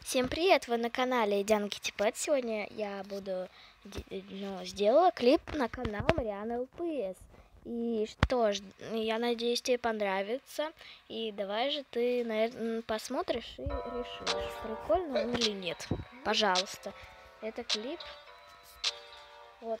Всем привет! Вы на канале Дианки Типет. Сегодня я буду ну, сделала клип на канал Мариана ЛПС. И что ж, я надеюсь, тебе понравится. И давай же ты, наверное, посмотришь и решишь, прикольно он или нет. Пожалуйста. Это клип. Вот.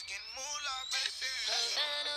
busquen baby. veces.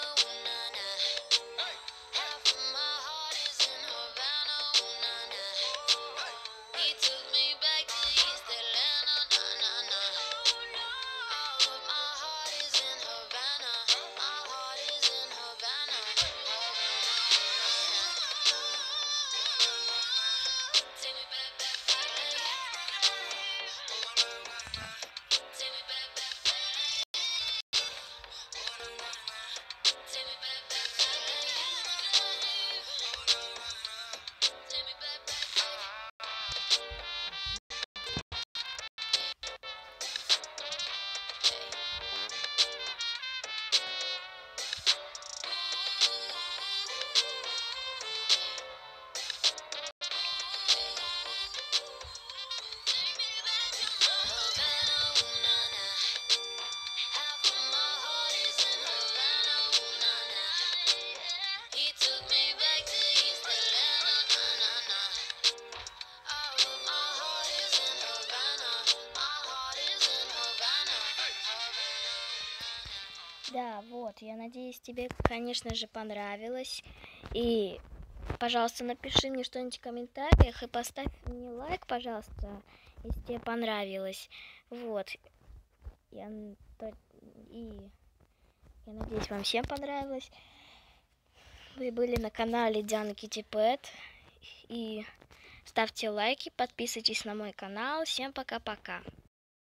Да, вот, я надеюсь, тебе, конечно же, понравилось. И, пожалуйста, напиши мне что-нибудь в комментариях и поставь мне лайк, пожалуйста, если тебе понравилось. Вот. Я, и, я надеюсь, вам всем понравилось. Вы были на канале Диана Китти Пэт. И ставьте лайки, подписывайтесь на мой канал. Всем пока-пока.